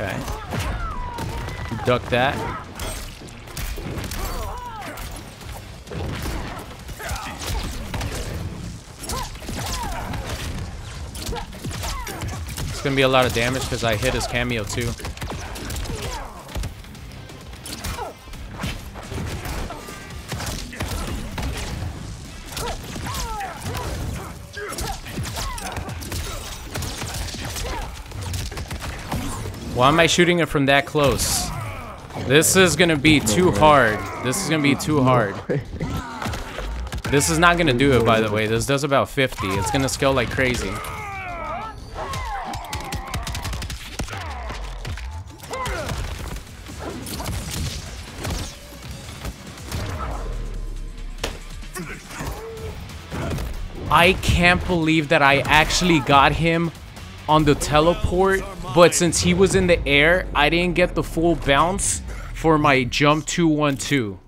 Okay. Duck that. It's gonna be a lot of damage because I hit his cameo too. Why am I shooting it from that close? This is gonna be too hard. This is gonna be too hard. This is not gonna do it, by the way. This does about 50. It's gonna scale like crazy. I can't believe that I actually got him on the teleport, but since he was in the air, I didn't get the full bounce for my jump 212.